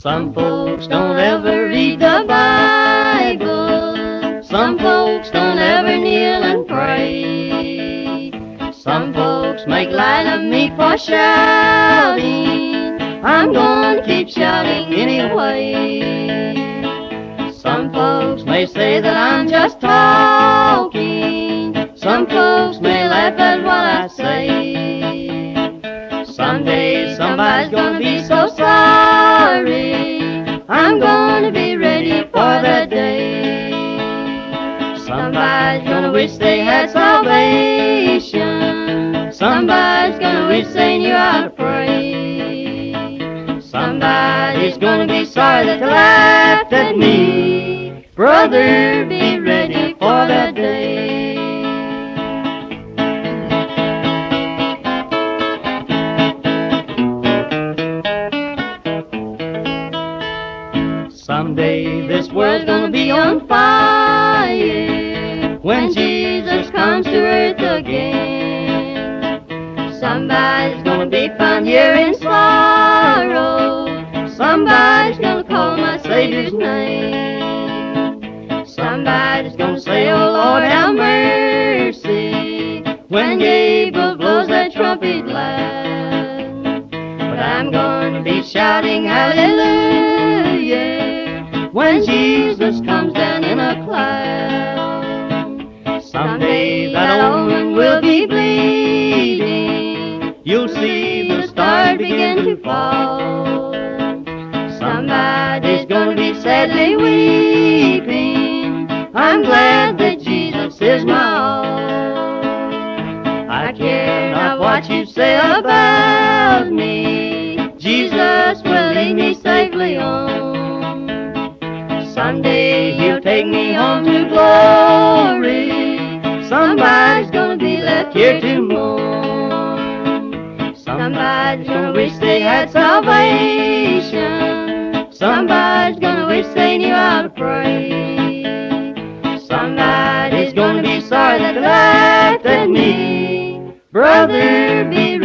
Some folks don't ever read the Bible. Some folks don't ever kneel and pray. Some folks make light of me for shouting. I'm gonna keep shouting anyway. Some folks may say that I'm just talking. Some folks may laugh at what I say. Someday somebody's gonna be so sorry. Somebody's gonna wish they had salvation. Somebody's gonna wish they knew how to pray. Somebody's gonna be sorry that they laughed at me. Brother, be ready for that day. Someday this world's gonna be on fire when Jesus comes to earth again. Somebody's gonna be found here in sorrow. Somebody's gonna call my Savior's name. Somebody's gonna say, Oh Lord, have mercy when Gabriel blows that trumpet loud. But I'm gonna be shouting hallelujah when Jesus comes down in a cloud. Someday that old woman will be bleeding. You'll see the stars begin to fall. Somebody's gonna be sadly weeping. I'm glad that Jesus is my all. I care not what you say about me. Jesus will lead me safely on. Someday he'll take me home to glory. Here to mourn. Somebody's gonna wish they had salvation. Somebody's gonna wish they knew how to pray. Somebody's gonna be sorry that laughed at me. Brother, be